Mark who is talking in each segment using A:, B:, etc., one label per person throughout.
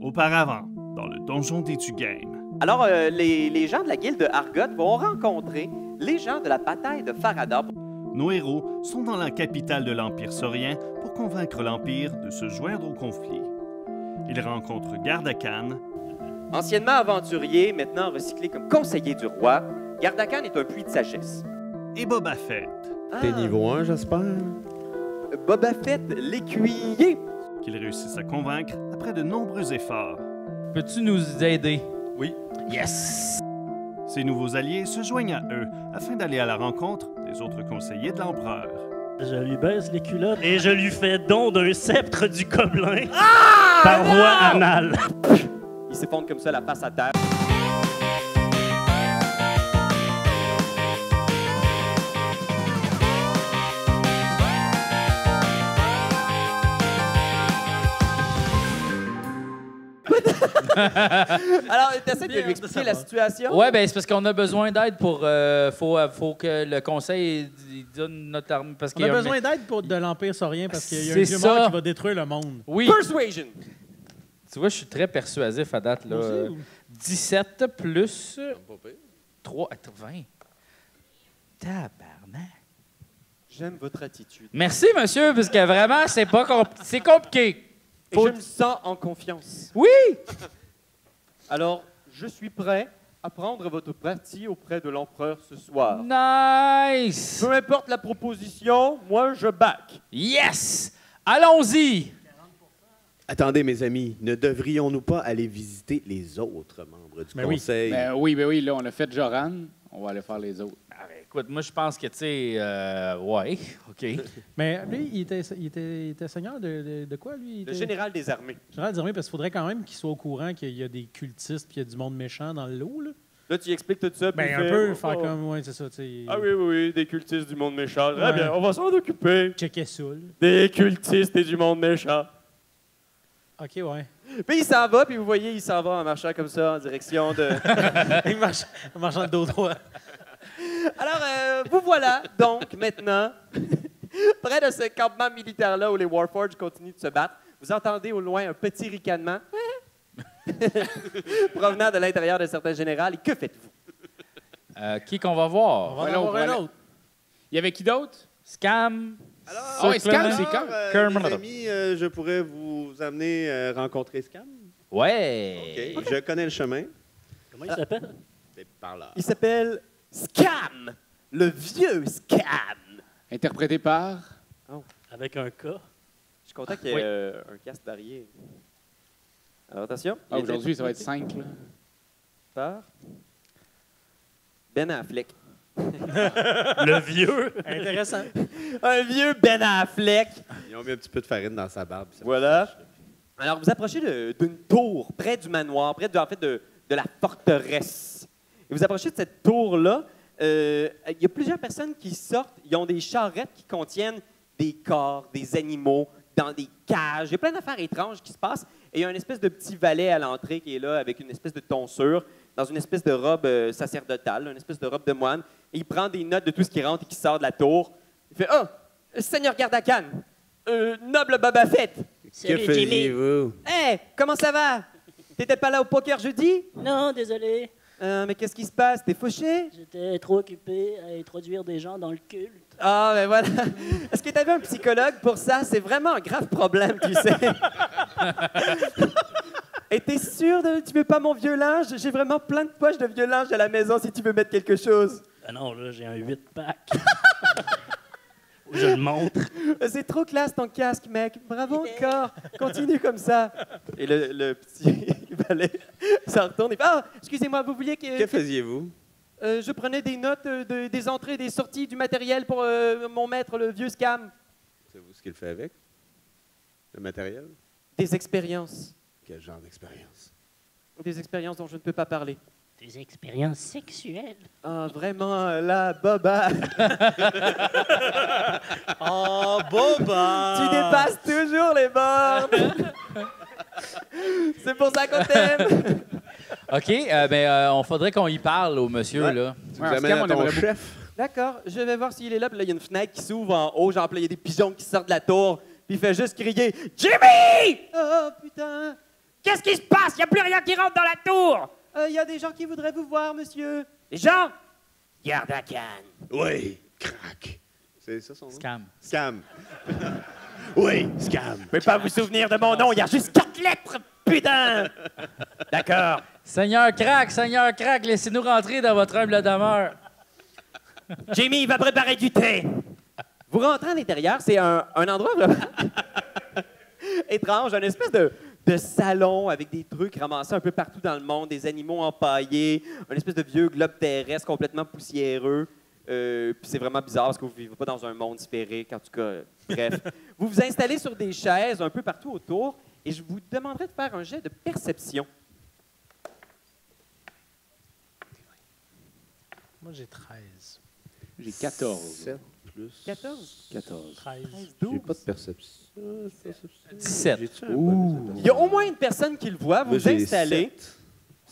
A: Auparavant, dans le donjon des Game.
B: Alors, euh, les, les gens de la guilde de Argot vont rencontrer les gens de la bataille de Farada.
A: Nos héros sont dans la capitale de l'Empire saurien pour convaincre l'Empire de se joindre au conflit. Ils rencontrent Gardakan,
B: Anciennement aventurier, maintenant recyclé comme conseiller du roi, Gardakan est un puits de sagesse.
A: et Boba Fett,
C: T'es
B: Ah,
C: niveau 1, j'espère?
B: Boba Fett, l'écuyer.
A: Qu'ils réussissent à convaincre après de nombreux efforts.
D: Peux-tu nous aider?
A: Oui.
D: Yes!
A: Ces nouveaux alliés se joignent à eux afin d'aller à la rencontre des autres conseillers de l'empereur.
E: Je lui baisse les culottes et je lui fais don d'un sceptre du gobelin
B: Ah,
E: par voie anale.
B: Il s'effondre comme ça, la face à terre. Alors, t'essaies de lui expliquer la situation?
D: Ouais, ben c'est parce qu'on a besoin d'aide pour. euh, faut, euh, faut que le conseil il donne notre arme. Parce
F: On a
D: un-
F: besoin d'aide pour de l'Empire saurien parce qu'il y a un
D: ça.
F: mort qui va détruire le monde.
D: Oui,
B: Persuasion!
D: tu vois, je suis très persuasif à date. Là.
F: Moi aussi,
D: Euh,
F: ou-
D: 17 plus 3. Attends, 20. Tabarnak.
B: J'aime votre attitude.
D: Merci, monsieur, parce que vraiment, c'est pas compl- compliqué.
B: Et je me sens en confiance.
D: Oui!
B: Alors, je suis prêt à prendre votre parti auprès de l'empereur ce soir.
D: Nice!
B: Peu importe la proposition, moi je back.
D: Yes! Allons-y!
C: Attendez, mes amis, ne devrions-nous pas aller visiter les autres membres du
F: Ben oui.
C: conseil?
G: Ben oui, ben oui, là, on a fait Joran. On va aller faire les autres.
D: Écoute, moi, je pense que, tu sais, euh, ouais, OK.
F: Mais lui, il était, il était, il était seigneur de, de- de quoi, lui? Il
B: Le
F: était-
B: général des armées.
F: Général des armées, parce qu'il faudrait quand même qu'il soit au courant qu'il y a des cultistes puis qu'il y a du monde méchant dans le lot, là.
B: Là, tu expliques tout ça.
F: Ben,
B: il
F: un
B: fait,
F: peu,
B: oh,
F: faire
B: oh.
F: comme, ouais, c'est ça, tu sais.
B: Ah oui, oui, oui, des cultistes du monde méchant. Très
F: Ouais.
B: bien, on va s'en occuper.
F: Checker ça, là.
B: Des cultistes et du monde méchant.
F: OK, ouais.
B: Puis il s'en va, puis vous voyez, il s'en va en marchant comme ça en direction de.
F: il marche en marchant de dos droit.
B: Alors, euh, vous voilà donc maintenant près de ce campement militaire-là où les Warforges continuent de se battre. Vous entendez au loin un petit ricanement provenant de l'intérieur de certains générales. Et que faites-vous?
D: Euh, qui qu'on va
F: On
D: voir?
F: va en
G: Voilà,
F: avoir
G: voilà.
F: un autre.
G: Il y avait qui d'autre?
D: Scam?
C: Alors,
G: Ah ouais, Scam,
D: Clement?
G: c'est quand?
C: euh, amis, euh, je pourrais vous amener euh, rencontrer Scam.
D: Ouais!
C: OK. Je connais le chemin.
E: Comment il s'appelle?
C: Par là.
B: Il s'appelle Scam, le vieux Scam.
G: Interprété par.
E: Avec un K.
B: Je suis content qu'il y ait
D: Oui.
B: euh, un casque barrière. Alors attention.
G: Ah, aujourd'hui, ça va être
B: interprété
G: 5. Là.
B: par Ben Affleck.
E: Le vieux?
F: Intéressant.
B: Un vieux Ben Affleck.
C: Ils ont mis un petit peu de farine dans sa barbe. ça
B: Voilà. Alors, vous approchez d'une tour près du manoir, près de, en fait, de, de la forteresse. Et vous approchez de cette tour-là. euh, Il y a plusieurs personnes qui sortent. Ils ont des charrettes qui contiennent des corps, des animaux, dans des cages. Il y a plein d'affaires étranges qui se passent. Et il y a une espèce de petit valet à l'entrée qui est là avec une espèce de tonsure, dans une espèce de robe euh, sacerdotale, une espèce de robe de moine. Et il prend des notes de tout ce qui rentre et qui sort de la tour. Il fait Ah, Seigneur Gardakan, euh, noble Boba Fett.
C: Que faisiez-vous?
B: Hé, comment ça va? T'étais pas là au poker jeudi?
E: Non, désolé.
B: Euh, mais qu'est-ce qui se passe? T'es fauché?
E: J'étais trop occupé à introduire des gens dans le culte.
B: Ah, ben voilà. Est-ce que t'avais un psychologue pour ça? C'est vraiment un grave problème, tu sais. Et t'es sûr de tu veux pas mon vieux linge? J'ai vraiment plein de poches de vieux linge à la maison si tu veux mettre quelque chose.
E: Ah non, là, j'ai un 8-pack. Je le montre.
B: C'est trop classe ton casque, mec. Bravo encore. Continue comme ça. Et le, le petit s'en retourne et fait Ah, excusez-moi, vous vouliez que.
C: Que faisiez-vous?
B: Euh, je prenais des notes euh, de- des entrées et des sorties du matériel pour euh, mon maître, le vieux scam.
C: Savez-vous ce qu'il fait avec? Le matériel?
B: Des expériences.
C: Quel genre d'expérience?
B: Des expériences dont je ne peux pas parler.
E: Des expériences sexuelles.
B: Ah, vraiment, euh, là, Boba,
F: Oh, Boba!
B: tu dépasses toujours les bornes. C'est pour ça qu'on t'aime.
D: OK, euh, ben, euh, on faudrait qu'on y parle au monsieur,
C: Ouais.
D: là.
C: Tu
G: Ouais,
C: vous
G: en
C: amènes
G: Scam,
C: à
G: on
C: ton
G: aimerait
C: chef?
B: D'accord, je vais voir s'il est là. Puis là, il y a une fenêtre qui s'ouvre en haut. Genre, puis là, il y a des pigeons qui sortent de la tour. Puis il fait juste crier Jimmy! Oh putain!
H: Qu'est-ce qui se passe? Il n'y a plus rien qui rentre dans la tour!
B: Euh, Il y a des gens qui voudraient vous voir, monsieur.
H: Les gens? Garde à canne.
C: Oui, crac. C'est ça son nom?
D: Scam.
C: Scam. oui, scam.
H: Je peux pas vous souvenir de mon nom, il y a juste lettres, putain! D'accord.
D: Seigneur Crack, Seigneur Crack, laissez-nous rentrer dans votre humble demeure.
H: Jimmy, il va préparer du thé.
B: Vous rentrez à l'intérieur, c'est un, un endroit vraiment étrange, un espèce de, de salon avec des trucs ramassés un peu partout dans le monde, des animaux empaillés, un espèce de vieux globe terrestre complètement poussiéreux. Euh, puis c'est vraiment bizarre parce que vous ne vivez pas dans un monde sphérique, en tout cas. bref. vous vous installez sur des chaises un peu partout autour et je vous demanderai de faire un jet de perception.
F: Moi, j'ai 13.
G: J'ai 14.
C: 7 plus.
B: 14?
G: 14.
F: 13.
C: J'ai pas de perception.
D: 17.
C: J'ai-tu un bon
B: Il y a au moins une personne qui le voit. Vous installez.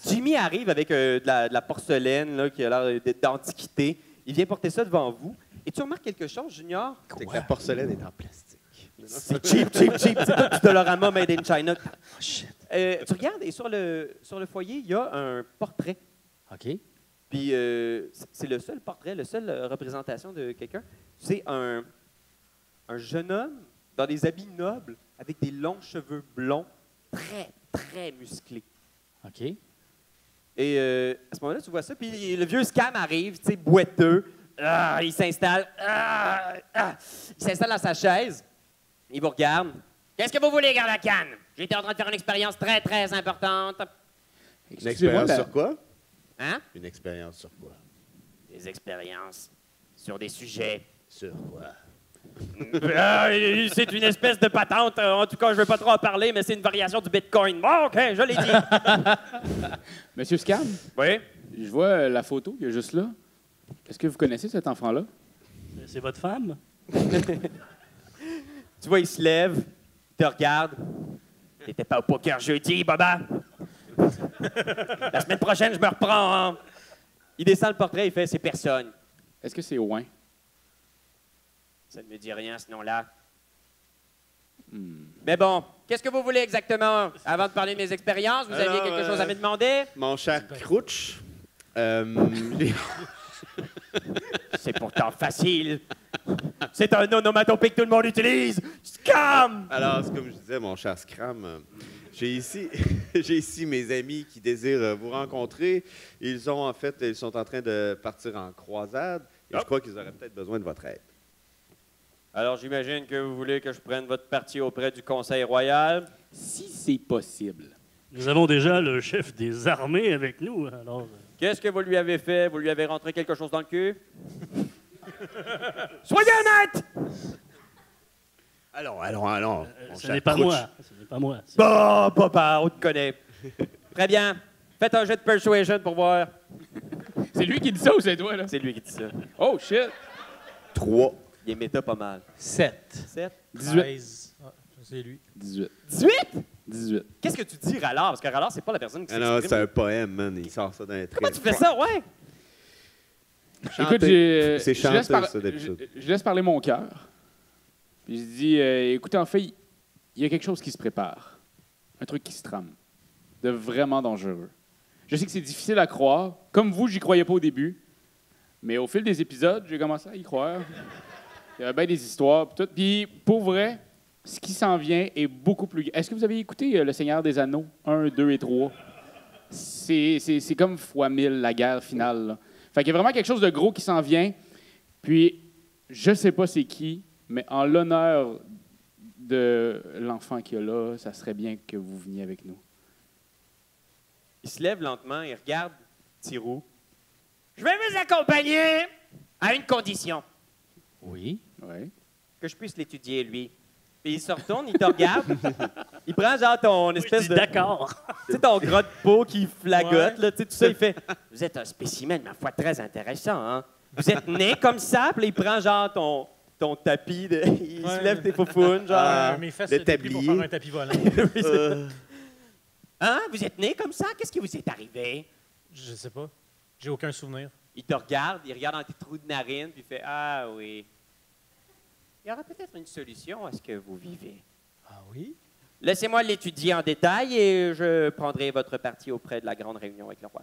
B: Jimmy arrive avec euh, de, la, de la porcelaine là, qui a l'air d'être d'antiquité. Il vient porter ça devant vous. Et tu remarques quelque chose, Junior?
C: C'est que la porcelaine est en plastique.
B: C'est cheap, cheap, cheap. C'est tout du Dolorama made in China. Euh, tu regardes et sur le, sur le foyer, il y a un portrait.
D: OK.
B: Puis euh, c'est- c'est le seul portrait, la seule euh, représentation de quelqu'un. C'est un, un jeune homme dans des habits nobles avec des longs cheveux blonds, très, très musclés.
D: OK.
B: Et euh, à ce moment-là, tu vois ça, puis le vieux scam arrive, tu sais, boiteux. Ah, il s'installe. Ah, ah. il s'installe dans sa chaise. Il vous regarde.
H: Qu'est-ce que vous voulez, garde à canne? J'étais en train de faire une expérience très, très importante.
C: Une expérience sur quoi?
H: Hein?
C: Une expérience sur quoi?
H: Des expériences sur des sujets.
C: Sur quoi?
H: Ah, c'est une espèce de patente. En tout cas, je ne veux pas trop en parler, mais c'est une variation du Bitcoin. Bon, OK, je l'ai dit.
G: Monsieur Scam,
H: oui?
G: je vois euh, la photo qui est juste là. Est-ce que vous connaissez cet enfant-là?
E: C'est votre femme?
B: Tu vois, il se lève, il te regarde.
H: T'étais pas au poker jeudi, Baba? La semaine prochaine, je me reprends. hein.
B: Il descend le portrait, il fait C'est personne.
G: Est-ce que c'est Ouin?
H: Ça ne me dit rien, ce nom-là.
B: Mais bon,
H: Qu'est-ce que vous voulez exactement? Avant de parler de mes expériences, vous aviez quelque chose
C: euh,
H: à me demander?
C: Mon cher Crouch, euh,
H: C'est pourtant facile. C'est un onomatopée que tout le monde utilise. Scam!
C: alors, c'est comme je disais, mon cher Scram, euh, j'ai ici, j'ai ici mes amis qui désirent euh, vous rencontrer. Ils ont en fait, ils sont en train de partir en croisade et je crois qu'ils auraient peut-être besoin de votre aide.
B: alors j'imagine que vous voulez que je prenne votre parti auprès du Conseil royal?
G: Si c'est possible.
E: Nous avons déjà le chef des armées avec nous, alors...
B: Qu'est-ce que vous lui avez fait? Vous lui avez rentré quelque chose dans le cul? Soyez honnête!
C: Allons, allons, allons.
E: euh,
C: mon
E: ce n'est pas moi. Ce n'est pas moi. C'est-
B: Bah, papa, on te connaît. Très bien. Faites un jet de persuasion pour voir.
G: C'est lui qui dit ça ou c'est toi, là?
B: C'est lui qui dit ça.
G: Oh, shit!
C: Trois.
B: Il est méta pas mal.
D: 7.
B: 7.
G: 18.
F: 13. Ah, c'est lui.
G: 18.
B: 18?
G: 18.
B: Qu'est-ce que tu dis, Rallard? Parce que Rallard, c'est pas la personne qui
C: Ah non, c'est
B: s'exprime.
C: un poème, man. Il sort ça d'un trait.
B: Comment tu fais ça, ouais?
C: Chanter.
G: Écoute, j'ai-
C: C'est
G: je, laisse
C: chanteur,
G: par-
C: ça, d'habitude.
G: je- je laisse parler mon cœur. Puis je dis, euh, écoute, en fait, il y a quelque chose qui se prépare. Un truc qui se trame. De vraiment dangereux. Je sais que c'est difficile à croire. Comme vous, j'y croyais pas au début. Mais au fil des épisodes, j'ai commencé à y croire. Il y avait bien des histoires. Puis tout. Puis pour vrai, ce qui s'en vient est beaucoup plus. Est-ce que vous avez écouté euh, Le Seigneur des Anneaux 1, 2 et 3 C'est c'est- c'est comme fois 1000 la guerre finale. là. Fait qu'il y a vraiment quelque chose de gros qui s'en vient. Puis, je sais pas c'est qui, mais en l'honneur de l'enfant qu'il y a là, ça serait bien que vous veniez avec nous.
B: Il se lève lentement, il regarde Tirou.
H: Je vais vous accompagner à une condition.
D: Oui.
G: Ouais.
B: Que je puisse l'étudier, lui. Puis il se retourne, il te regarde. il prend genre ton espèce
E: dis
B: de.
E: d'accord.
B: Tu sais, ton gras de peau qui flagote,
F: Ouais.
B: là, tu sais, tout ça, il fait.
H: Vous êtes un spécimen, ma foi, très intéressant. Hein?
B: Vous êtes né comme ça, puis il prend genre ton, ton tapis, de... il
F: Ouais.
B: se lève tes faufounes, genre.
C: Ah,
F: mes fesses
C: le
F: se déplient pour
C: tablier.
F: faire un tapis volant.
C: Euh,
H: Hein? Vous êtes né comme ça? Qu'est-ce qui vous est arrivé?
F: Je sais pas. J'ai aucun souvenir.
B: Il te regarde, il regarde dans tes trous de narine, puis il fait Ah oui. Il y aura peut-être une solution à ce que vous vivez.
F: Ah oui?
H: Laissez-moi l'étudier en détail et je prendrai votre parti auprès de la grande réunion avec le roi.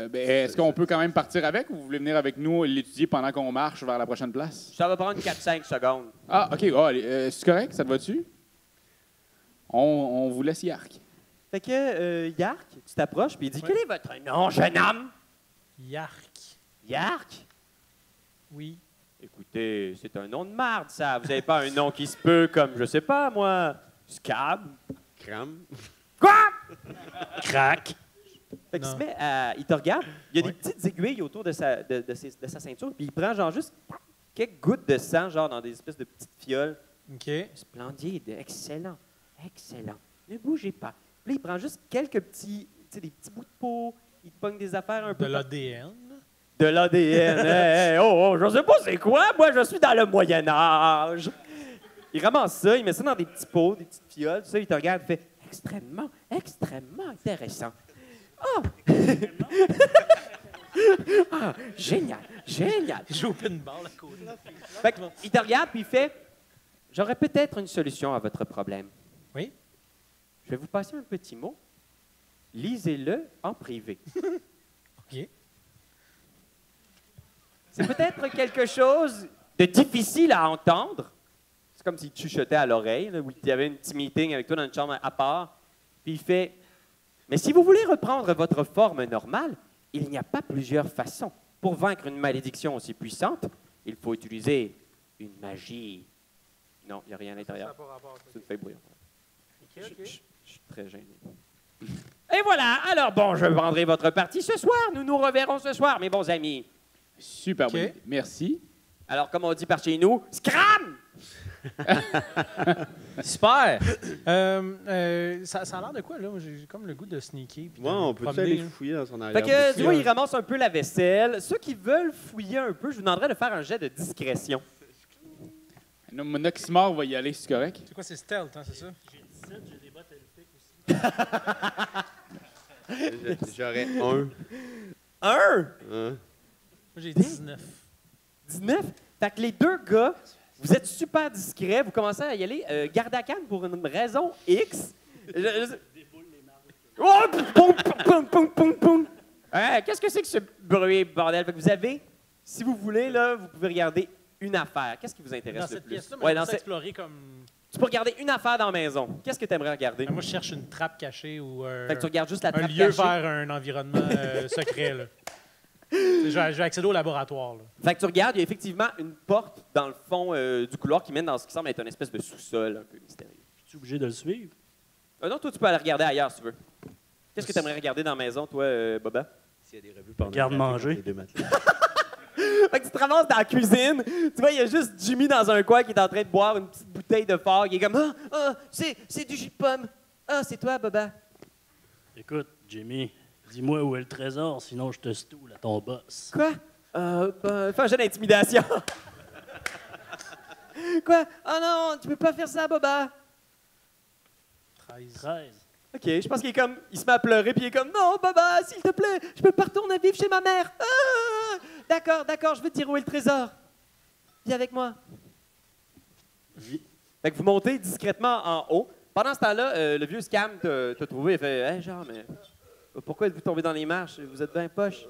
G: Euh, ben, Est-ce qu'on peut quand même partir avec ou vous voulez venir avec nous et l'étudier pendant qu'on marche vers la prochaine place?
H: Ça va prendre 4-5 secondes.
G: Ah, OK. Euh, c'est correct? Ça te va-tu? On, on vous laisse Yark.
B: Fait que, euh, Yark, tu t'approches, puis il dit
F: Ouais.
B: Quel est votre nom, jeune homme?
F: Yark.
B: Yark?
F: Oui.
B: Écoutez, c'est un nom de marde, ça. Vous n'avez pas un nom qui se peut comme, je sais pas, moi, Scab?
C: Crame.
B: Quoi?
E: Crac.
B: Fait qu'il se met à. Il te regarde, il y a
F: Ouais.
B: des petites aiguilles autour de sa, de, de ses- de sa ceinture, puis il prend genre juste quelques gouttes de sang, genre dans des espèces de petites fioles.
F: OK.
B: Splendide, excellent, excellent. Ne bougez pas. Puis là, il prend juste quelques petits, tu sais, des petits bouts de peau, il te pogne des affaires un
F: De
B: peu.
F: l'ADN.
B: De l'ADN. hey, oh, oh, je sais pas c'est quoi. Moi, je suis dans le Moyen Âge. Il ramasse ça, il met ça dans des petits pots, des petites fioles, tout ça, il te regarde, il fait extrêmement, extrêmement intéressant. Oh! ah, génial, génial.
F: Il joue au pinball à côté.
B: Fait que, il te regarde puis il fait J'aurais peut-être une solution à votre problème.
F: Oui?
B: Je vais vous passer un petit mot. Lisez-le en privé.
F: OK.
B: C'est peut-être quelque chose de difficile à entendre. C'est comme s'il chuchotait à l'oreille, où il y avait un petit meeting avec toi dans une chambre à part. Puis il fait Mais si vous voulez reprendre votre forme normale, il n'y a pas plusieurs façons. Pour vaincre une malédiction aussi puissante, il faut utiliser une magie. Non, il n'y a rien à l'intérieur. C'est une feuille brouillon. Je, je- je suis très gêné. Et voilà, alors bon, je prendrai votre partie ce soir. Nous nous reverrons ce soir, mes bons amis.
G: Super bonne idée. Merci.
B: Alors, comme on dit par chez nous, scram!
D: Super!
F: Euh, euh, ça, ça a l'air de quoi, là? J'ai comme le goût de sneaker. puis de
C: Ouais, on peut aller fouiller dans son
B: Fait
C: arrière.
B: que, tu vois, il ramasse un peu la vaisselle. Ceux qui veulent fouiller un peu, je vous demanderais de faire un jet de discrétion.
G: Non, Mon oxymore va y aller, c'est correct?
F: C'est quoi, c'est stealth, hein, c'est ça?
E: J'ai 17, j'ai des bottes elfiques aussi.
C: J'aurais un.
B: Un!
C: Hein?
F: J'ai 19.
B: 19. Fait que les deux gars, vous êtes super discrets, vous commencez à y aller. Euh, garde à canne pour une raison X. Je- je- Oh, poum, poum, poum, poum, poum. Hein, Qu'est-ce que c'est que ce bruit, bordel? Fait que vous avez, si vous voulez, là, vous pouvez regarder une affaire. Qu'est-ce qui vous intéresse
F: Dans
B: le
F: cette
B: plus?
F: pièce-là,
B: Ouais, dans cette-
F: explorer comme...
B: Tu peux regarder une affaire dans la maison. Qu'est-ce que tu aimerais regarder?
F: Ben, moi, je cherche une trappe cachée ou euh,
B: Fait que tu regardes juste la
F: un
B: trappe
F: lieu
B: cachée.
F: vers un environnement euh, secret. Là. Je, vais, je vais accéder au laboratoire. Là.
B: Fait que tu regardes, il y a effectivement une porte dans le fond euh, du couloir qui mène dans ce qui semble être une espèce de sous-sol un peu mystérieux.
E: Je suis obligé de le suivre?
B: Euh, non, toi, tu peux aller regarder ailleurs si tu veux. Qu'est-ce que tu aimerais regarder dans la maison, toi, euh, Boba?
C: S'il y a des revues
E: Garde-manger.
C: Les deux matelas.
B: Fait que tu te ramasses dans la cuisine. Tu vois, il y a juste Jimmy dans un coin qui est en train de boire une petite bouteille de fort. Il est comme Ah, ah, c'est, c'est du jus de pomme. Ah, c'est toi, Boba.
E: Écoute, Jimmy, dis-moi où est le trésor, sinon je te stoule à ton boss.
B: Quoi? Euh, ben, fais un jeu d'intimidation. Quoi? Oh non, tu peux pas faire ça, Boba.
F: 13.
E: 13.
B: OK, je pense qu'il est comme. Il se met à pleurer, puis il est comme Non, Baba, s'il te plaît, je peux pas retourner vivre chez ma mère. Ah! D'accord, d'accord, je te dire où est le trésor. Viens avec moi. Fait que vous montez discrètement en haut. Pendant ce temps-là, euh, le vieux scam t'a t'a trouvé. Il fait Hey, genre, mais pourquoi êtes-vous tombé dans les marches? Vous êtes bien poche.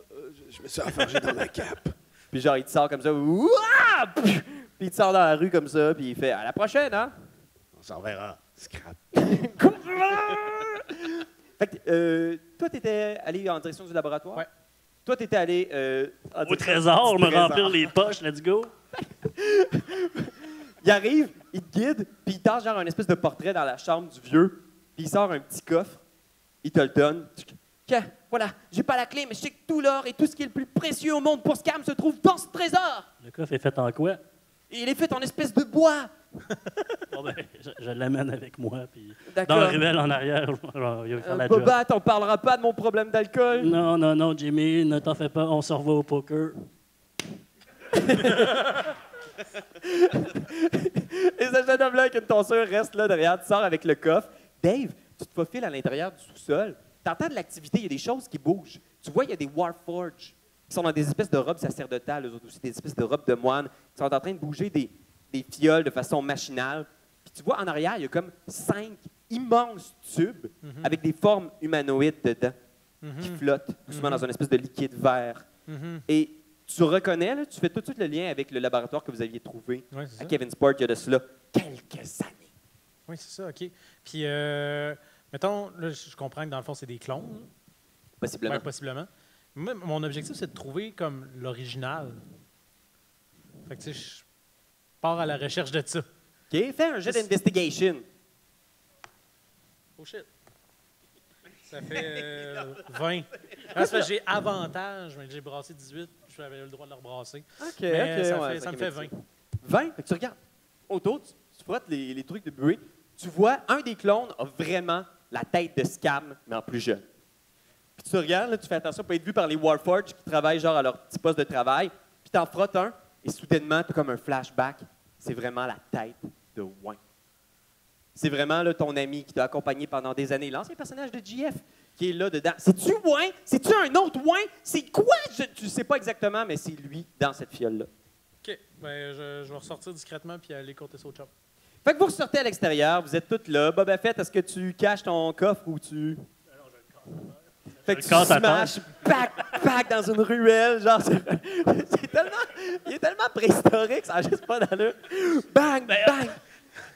C: Je me suis enfargé dans ma cape.
B: Puis genre, il te sort comme ça. Ouah! Puis il te sort dans la rue comme ça, puis il fait À la prochaine, hein?
C: On s'en verra. Scrap.
B: Fait que, euh, toi, t'étais allé en direction du laboratoire?
F: Ouais.
B: Toi, t'étais allé. euh, en
E: Au
B: direction
E: trésor, me
B: trésor.
E: remplir les poches, let's go.
B: Il arrive, il te guide, puis il tasse genre un espèce de portrait dans la chambre du vieux, puis il sort un petit coffre, il te le donne. Tiens, voilà, j'ai pas la clé, mais je sais que tout l'or et tout ce qui est le plus précieux au monde pour Scam se trouve dans ce trésor.
E: Le coffre est fait en quoi?
B: Et il est fait en espèce de bois.
E: Bon, ben, je, je l'amène avec moi, puis dans le ruelle en arrière, genre, il va faire
B: Euh,
E: la.
B: Boba, t'en parleras pas de mon problème d'alcool?
E: Non, non, non, Jimmy, ne t'en fais pas, on se revoit au poker.
B: Et ce jeune homme-là avec une tonsure reste là derrière, tu sors avec le coffre. Dave, tu te faufiles à l'intérieur du sous-sol. Tu entends de l'activité, il y a des choses qui bougent. Tu vois, il y a des Warforges qui sont dans des espèces de robes sacerdotales, eux autres aussi, des espèces de robes de moines, qui sont en train de bouger des, des fioles de façon machinale. Puis tu vois, en arrière, il y a comme cinq immense tube
F: Mhm.
B: avec des formes humanoïdes dedans
F: Mhm.
B: qui flottent doucement
F: Mhm.
B: dans une espèce de liquide vert.
F: Mhm.
B: Et tu reconnais, là, tu fais tout de suite le lien avec le laboratoire que vous aviez trouvé
F: Ouais,
B: à
F: ça.
B: Kevin Sport il y a de cela quelques années.
F: Oui, c'est ça, OK. Puis, euh, mettons, là, je je comprends que dans le fond, c'est des clones.
B: Possiblement.
F: Ouais, possiblement. Moi, mon objectif, c'est de trouver comme l'original. Fait que, tu sais, je pars à la recherche de ça.
B: OK, fais un jet d'investigation.
F: Oh shit. Ça fait euh, 20. Ah, parce que j'ai avantage, mais j'ai brassé 18, j'avais le droit de le rebrasser.
B: OK,
F: Mais ça,
B: ouais,
F: fait, ça me fait 20.
B: 20? Fait que tu regardes autour, tu, tu frottes les, les trucs de bruit. Tu vois, un des clones a vraiment la tête de Scam, mais en plus jeune. Puis tu regardes, tu fais attention pas être vu par les Warforged qui travaillent genre à leur petit poste de travail. Puis t'en frottes un, et soudainement, tu comme un flashback. C'est vraiment la tête de Wayne. C'est vraiment ton ami qui t'a accompagné pendant des années. L'ancien personnage de GF qui est là dedans. C'est-tu Wayne? C'est-tu un autre Wayne? C'est quoi? Je, tu sais pas exactement, mais c'est lui dans cette fiole-là.
F: OK. Ben, je, vais ressortir discrètement puis aller côté ça au chop.
B: Fait que vous ressortez à l'extérieur, vous êtes toutes là. Boba Fett, est-ce que tu caches ton coffre ou tu. Fait que
E: Je
B: tu
E: le casse à
B: smashes, pac, pac, dans une ruelle. Genre, c'est c'est tellement. Il est tellement préhistorique, ça n'a juste pas d'allure. Bang, bang!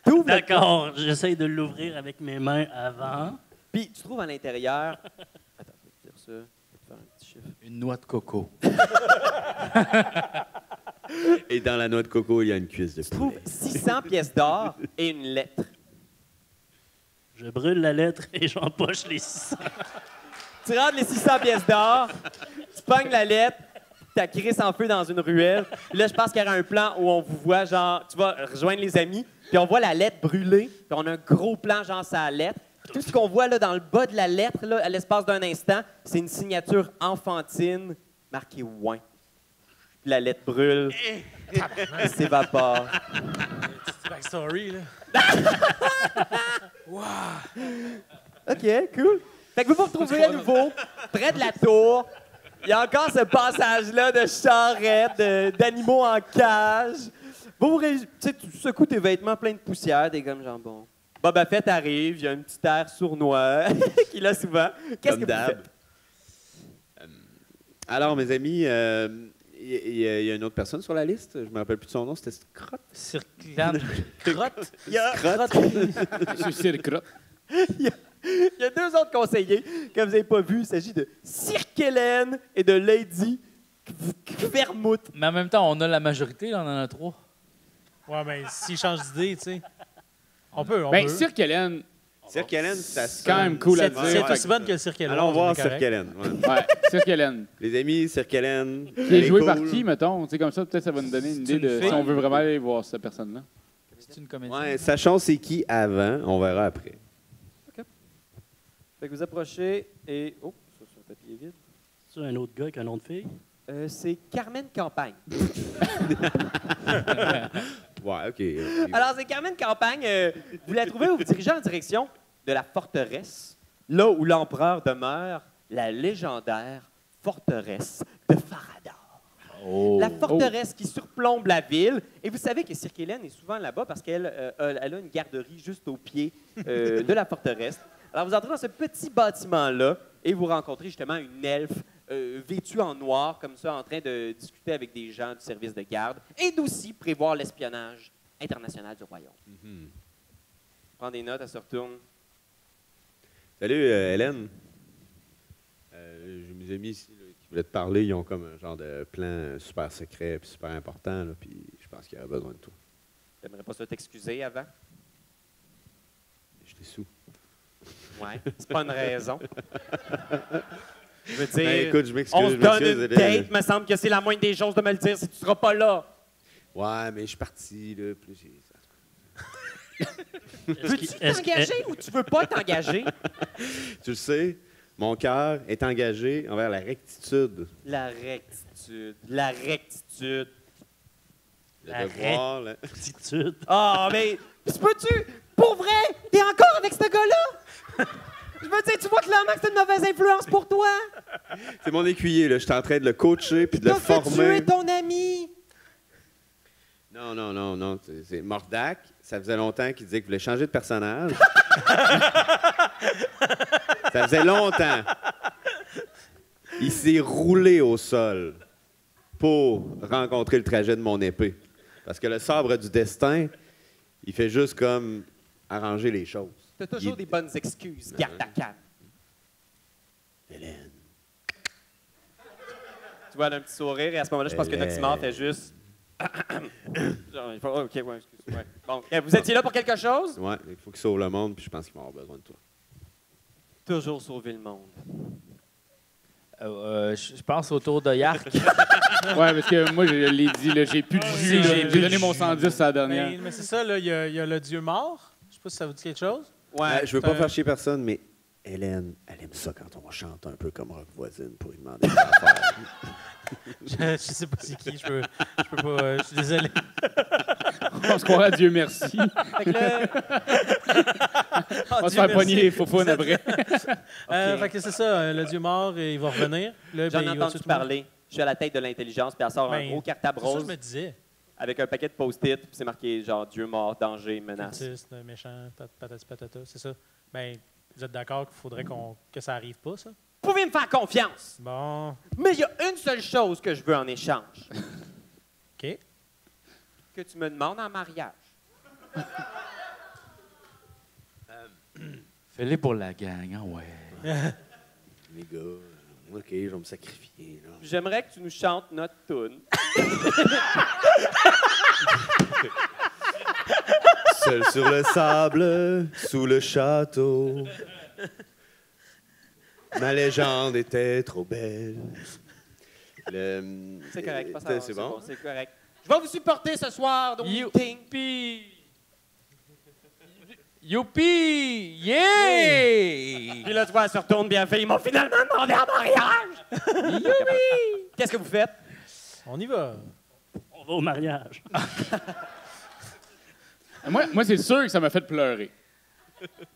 B: T'ouvres le
E: D'accord, j'essaye de l'ouvrir avec mes mains avant.
B: Puis tu trouves à l'intérieur. Attends, je vais te dire ça. Je vais te faire un petit chiffre.
D: Une noix de coco.
C: Et dans la noix de coco, il y a une cuisse de
B: Tu trouves
C: poulet.
B: 600 pièces d'or et une lettre.
E: Je brûle la lettre et j'empoche les 600.
B: Tu rentres les 600 pièces d'or, tu pognes la lettre, ta crisse en feu dans une ruelle. Là, je pense qu'il y aura un plan où on vous voit, genre, tu vas rejoindre les amis, puis on voit la lettre brûler, puis on a un gros plan, genre, sa lettre. Puis Tout ce qu'on voit là, dans le bas de la lettre, là, à l'espace d'un instant, c'est une signature enfantine marquée Ouin. Puis la lettre brûle, elle s'évapore.
F: Backstory, là.
B: OK, cool. Fait que vous vous retrouvez à nouveau près de la tour. Il y a encore ce passage-là de charrettes, d'animaux en cage. Vous, vous tu secoues tes vêtements pleins de poussière, des comme jambon. Boba Fett arrive, il y a un petit air sournois qu'il a souvent. Qu'est-ce
C: Comme
B: que vous
C: d'hab.
B: faites?
C: Euh, Alors, mes amis, euh, il y, il y a- il y a une autre personne sur la liste? Je me rappelle plus de son nom. C'était Scrot.
D: Circulante.
B: Crotte. Il y a,
G: Monsieur Circra.
B: il y a deux autres conseillers que vous n'avez pas vus. Il s'agit de Cirque Hélène et de Lady Vermouth.
D: Mais en même temps, on a la majorité, là, on en a trois.
F: Ouais, ben, s'il change d'idée, tu sais. On peut, on
G: Ben,
F: peut.
G: Cirque Hélène,
C: Cirque Hélène, ça
G: c'est quand même cool à dire.
F: si elle est
C: Ouais.
F: aussi bonne que le cirque Éloise,
C: Allons
F: on
C: voir. Cirque Hélène. ouais.
G: Cirque Hélène.
C: Les amis, Cirque Hélène.
G: Qui est joué par qui, mettons? Tu sais, comme ça, peut-être ça va nous donner une idée de si on veut vraiment aller voir cette personne-là.
D: C'est une comédie.
C: Ouais, sachant c'est qui avant, on verra après.
B: Fait que vous approchez et. Oh, ça, c'est un papier vide.
E: C'est un autre gars avec un nom de fille?
B: Euh, c'est Carmen Campagne.
C: Ouais, OK. ok.
B: Alors, c'est Carmen Campagne. euh, vous la trouvez, vous vous dirigez en direction de la forteresse, là où l'empereur demeure, la légendaire forteresse de Faradar. La forteresse qui surplombe la ville. Et vous savez que Cirque Hélène est souvent là-bas parce qu'elle euh, elle a une garderie juste au pied euh, de la forteresse. Alors, vous entrez dans ce petit bâtiment-là et vous rencontrez justement une elfe euh, vêtue en noir, comme ça, en train de discuter avec des gens du service de garde et d'aussi prévoir l'espionnage international du royaume.
C: Mhm.
B: Prends des notes, elle se retourne.
C: Salut, euh, Hélène. Euh, J'ai mes amis ici là, qui voulaient te parler. Ils ont comme un genre de plan super secret puis super important. Là, puis je pense qu'il y a besoin de toi.
B: T'aimerais pas ça t'excuser avant?
C: Je t'ai sous.
B: Ouais, c'est pas une raison. Je veux dire,
C: Ben, écoute, je m'excuse.
B: on se donne une date, me semble que c'est la moindre des choses de me le dire si tu seras pas là.
C: Ouais, mais je suis parti. Là, puis
B: Veux-tu t'engager ou tu veux pas t'engager?
C: Tu le sais, mon cœur est engagé envers la rectitude.
B: La rectitude, la rectitude.
C: Le
E: La
C: devoir.
E: Attitude.
B: Ah, mais tu peux-tu, pour vrai, t'es encore avec ce gars-là? Je veux dire, tu vois clairement que c'est une mauvaise influence pour toi.
C: C'est mon écuyer. Là. Je suis en train de le coacher puis de le former.
B: tuer ton ami.
C: Non, non, non, non. c'est- Mordac, ça faisait longtemps qu'il disait qu'il voulait changer de personnage. ça faisait longtemps. Il s'est roulé au sol pour rencontrer le trajet de mon épée. Parce que le sabre du destin, il fait juste comme arranger les choses.
B: T'as toujours
C: Il-
B: des bonnes excuses, garde à canne.
C: Hélène.
B: Tu vois, elle a un petit sourire et à ce moment-là, je pense que
C: Elle est-
B: Noximor fait juste. Ouais. Bon, vous étiez là pour quelque chose?
C: Ouais, il faut qu'il sauve le monde, puis je pense qu'il va avoir besoin de toi.
B: Toujours sauver le monde.
D: Euh, euh, je pense autour de Yark.
G: Ouais, parce que moi, je l'ai dit, là, j'ai plus de jus.
F: J'ai
G: donné mon
F: jus.
G: 110 à la dernière.
F: Mais, mais c'est ça, là, il y, a- il y a le dieu mort. Je sais pas si ça vous dit quelque chose.
B: Ouais.
C: Euh, je veux pas
F: un-
C: faire chier personne, mais Hélène, elle aime ça quand on chante un peu comme rock voisine pour lui demander des affaires.
F: Je, je sais pas c'est qui. Je peux, je peux pas. euh, je suis désolé.
G: On se croirait à Dieu merci.
B: Fait que là-
F: Oh,
G: On va se faire pogner les faux après.
F: Euh, fait que c'est ça, euh, le dieu mort, et il va revenir. Là,
B: J'en
F: ben,
B: ai entendu
F: le
B: parler. Je suis à la tête de l'intelligence, puis elle sort un
F: Ben,
B: gros cartable
F: C'est ça que
B: rose
F: je me disais.
B: avec un paquet de post-it, puis c'est marqué genre Dieu mort, danger, menace.
F: Cultiste, méchant, patati patata, c'est ça. Ben, vous êtes d'accord qu'il faudrait qu'on, que ça arrive pas, ça?
B: Vous pouvez me faire confiance,
F: Bon,
B: mais il y a une seule chose que je veux en échange
F: OK.
B: que tu me demandes en mariage.
D: Fais-les pour la gang, hein, ouais.
C: Les gars, euh, OK, je vais me sacrifier. Là.
B: J'aimerais que tu nous chantes notre tune.
C: Seul sur le sable, sous le château. Ma légende était trop belle. Le-
B: C'est correct.
C: Euh, C'est bon?
B: C'est correct. Je vais vous supporter ce soir meeting.
D: Youpi! Youpi! Yeah!
B: Puis là, tu vois, elle se retourne bien fait. Ils m'ont finalement demandé en mariage. Qu'est-ce que vous faites?
F: On y va.
E: On va au mariage.
G: Moi, moi c'est sûr que ça m'a fait pleurer.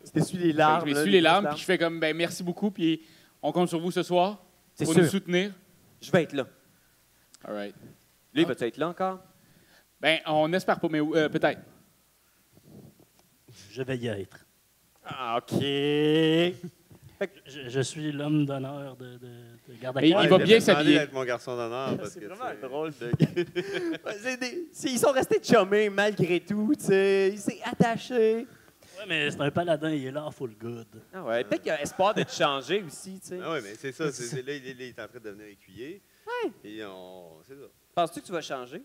B: Tu t'essuies les larmes.
G: je les larmes, puis je fais comme, ben merci beaucoup, puis on compte sur vous ce soir
B: C'est
G: pour
B: sûr.
G: nous soutenir.
B: Je vais être là.
G: All right.
B: Lui, vas-tu être là encore?
G: Ben, on espère pas, mais euh, peut-être.
E: Je vais y être.
B: Ah, OK.
E: Je, je suis l'homme d'honneur de, de, de garde à
G: il va bien s'habiller.
C: d'être mon garçon d'honneur. parce
B: C'est
C: que,
B: vraiment drôle de. Ouais, des- Ils sont restés chummés malgré tout, tu sais. Il s'est attaché.
E: Ouais, mais c'est un paladin, il est là, full good.
B: Ah ouais, peut-être qu'il y a espoir de te changer aussi, tu sais.
C: Ah oui, mais c'est ça. c'est- là, il, est- il est en train de devenir écuyer. Et on. C'est ça.
B: Penses-tu que tu vas changer?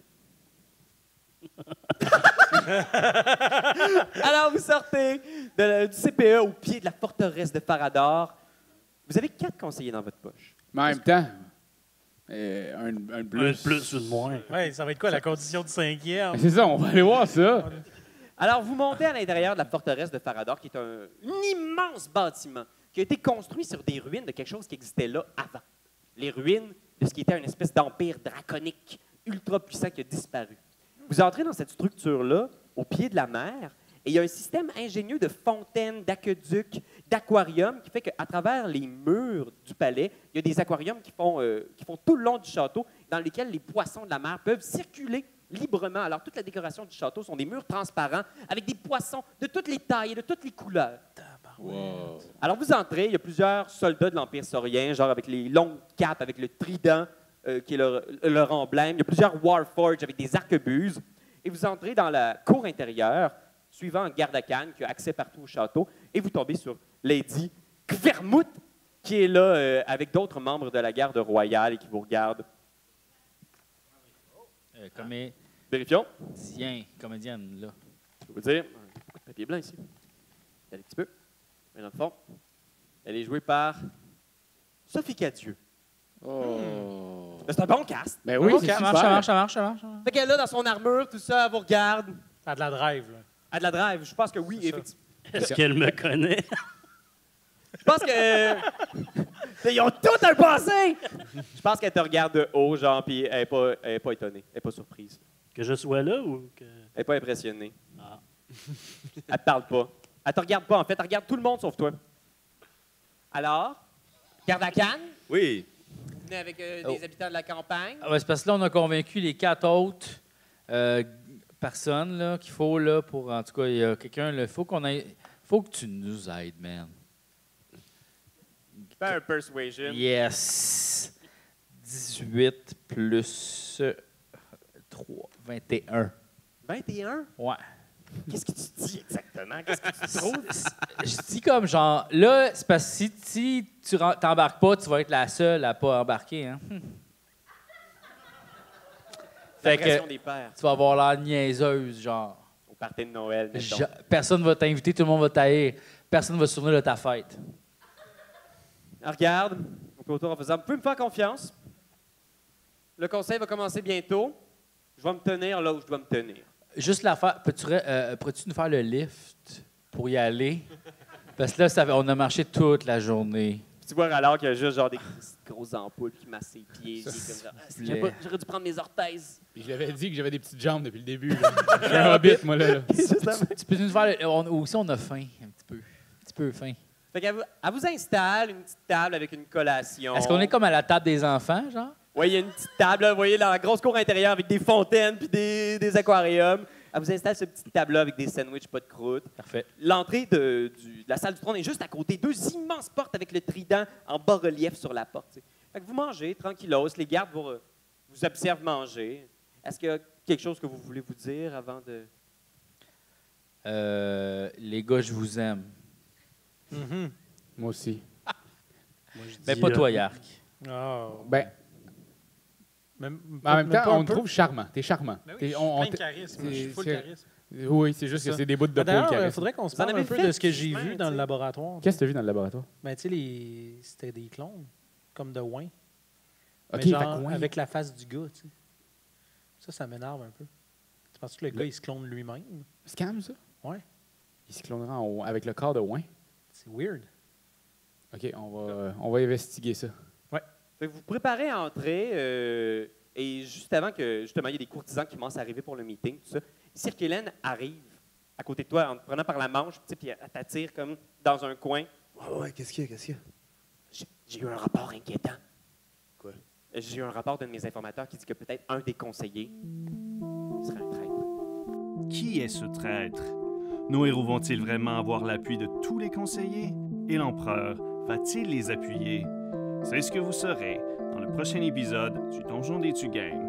B: Alors, vous sortez de la- du CPE au pied de la forteresse de Farador. Vous avez quatre conseillers dans votre poche.
G: Mais en même temps, euh, un, un
E: Un
G: plus.
E: de plus ou de moins.
F: Ouais, ça va être quoi la condition de cinquième?
G: C'est ça, on va aller voir ça.
B: Alors, vous montez à l'intérieur de la forteresse de Farador, qui est un, un immense bâtiment qui a été construit sur des ruines de quelque chose qui existait là avant. Les ruines de ce qui était une espèce d'empire draconique ultra puissant qui a disparu. Vous entrez dans cette structure-là, au pied de la mer, et il y a un système ingénieux de fontaines, d'aqueducs, d'aquariums qui fait qu'à travers les murs du palais, il y a des aquariums qui font, euh, qui font tout le long du château, dans lesquels les poissons de la mer peuvent circuler librement. Alors, toute la décoration du château sont des murs transparents avec des poissons de toutes les tailles et de toutes les couleurs.
G: Wow.
B: Alors, vous entrez, il y a plusieurs soldats de l'Empire saurien, genre avec les longues capes, avec le trident euh, qui est leur, leur emblème. Il y a plusieurs Warforges avec des arquebuses. Et vous entrez dans la cour intérieure, suivant un garde à canne qui a accès partout au château, et vous tombez sur Lady Kvermouth, qui est là euh, avec d'autres membres de la garde royale et qui vous regarde.
D: Euh,
B: Vérifions.
D: comédienne, là.
B: Je peux vous dire, un papier blanc ici. Un petit peu. Mais dans le fond, elle est jouée par Sophie Cadieux.
G: Oh.
B: C'est un bon cast.
G: Ben oui, c'est
D: ça
G: super.
D: marche, ça marche, ça marche, ça marche. ça marche.
B: Fait qu'elle est là dans son armure, tout ça, elle vous regarde.
F: Ça a de la drive, là.
B: À de la drive, je pense que oui,
F: C'est ça.
B: effectivement.
E: Est-ce qu'elle me connaît?
B: Je pense que. Ils ont tout un passé! Je pense qu'elle te regarde de haut, genre, puis elle n'est pas, elle est pas étonnée, elle n'est pas surprise.
E: Que je sois là ou que.
B: Elle n'est pas impressionnée.
E: Ah.
B: Elle te parle pas. Elle te regarde pas, en fait. Elle regarde tout le monde sauf toi. Alors, garde à canne,
C: Oui.
B: Venez avec euh,
D: Oh.
B: des habitants de la campagne.
D: Ah ouais, c'est parce que là, on a convaincu les quatre autres euh, personne là qu'il faut là pour en tout cas il y a quelqu'un il faut qu'on ait faut que tu nous aides man.
H: Fais un persuasion.
D: Yes. 18 plus 3 21.
B: 21?
D: Ouais.
H: Qu'est-ce que tu dis exactement? Qu'est-ce que tu trouves?
D: Je dis comme genre là c'est parce que si, tu t'embarques pas, tu vas être la seule à pas embarquer hein. Fait que
H: des pères.
D: tu vas avoir l'air niaiseuse genre.
H: Au party de Noël.
D: Ja- personne va t'inviter, tout le monde va t'haïr. Personne va se souvenir de ta fête.
B: Alors, regarde, donc autour en faisant, vous pouvez me faire confiance. Le conseil va commencer bientôt. Je vais me tenir là où je dois me tenir.
D: Juste l'affaire, peux-tu euh, pourrais-tu nous faire le lift pour y aller? Parce que là, ça, on a marché toute la journée.
H: Puis tu vois alors qu'il y a juste genre des grosses, grosses ampoules qui massent ses pieds. Ah, j'aurais dû prendre mes orthèses.
G: Puis je l'avais dit que j'avais des petites jambes depuis le début. suis un hobbit, moi, là. là.
D: Tu peux nous faire le, on- aussi, on a faim, un petit peu. Un petit peu faim.
B: Fait qu'elle vous, elle vous installe une petite table avec une collation.
D: Est-ce qu'on est comme à la table des enfants, genre?
B: Oui, il y a une petite table, là, vous voyez, dans la grosse cour intérieure avec des fontaines puis des, des aquariums. Elle vous installe cette petite table-là avec des sandwichs, pas de croûte.
D: Parfait.
B: L'entrée de, du- de la salle du trône est juste à côté. Deux immenses portes avec le trident en bas-relief sur la porte. tu sais. Fait que vous mangez tranquillos. Les gardes vous, re- vous observent manger. Est-ce qu'il y a quelque chose que vous voulez vous dire avant de...
D: Euh, les gars, je vous aime.
F: Mhm.
G: Moi aussi.
E: Moi, je
D: Mais
E: dis,
D: pas
E: euh,
D: toi, Yark.
F: Ah.
G: Ben,
F: Même,
G: en même temps, on te
F: peu.
G: trouve charmant. T'es charmant.
F: Ben oui,
G: on-
F: plein de charisme. Je suis
G: c'est-
F: full
G: c'est-
F: charisme.
G: Oui, c'est juste que c'est des bouts de
F: Ben,
G: qui
F: il
G: restent.
F: faudrait qu'on se parle un peu
B: fait
F: de ce que j'ai vu dans le laboratoire?
G: Qu'est-ce que tu as vu dans le laboratoire?
F: Ben, tu sais, les... c'était des clones, comme de Wayne.
G: OK,
F: Mais
G: fait
F: genre,
G: que ouais.
F: avec la face du gars, tu sais. Ça, ça m'énerve un peu. Tu penses que le gars, il se clone lui-même?
G: Scam, ça?
F: Ouais.
G: Il se clonera en- avec le corps de Wayne?
F: C'est weird.
G: OK, on va, euh, on va investiguer ça.
B: Fait que vous préparez à entrer euh, et juste avant que justement il y ait des courtisans qui commencent à arriver pour le meeting, tout ça, Cirque Hélène arrive à côté de toi en te prenant par la manche, puis elle t'attire comme dans un coin.
C: Ouais, ouais, qu'est-ce qu'il y a, qu'est-ce qu'il y a?
B: J'ai j'ai eu un rapport inquiétant.
C: Quoi?
B: J'ai eu un rapport d'un de mes informateurs qui dit que peut-être un des conseillers serait un traître.
A: Qui est ce traître? Nos héros vont-ils vraiment avoir l'appui de tous les conseillers? Et l'empereur va-t-il les appuyer? C'est ce que vous saurez dans le prochain épisode du Donjon des Tu Game.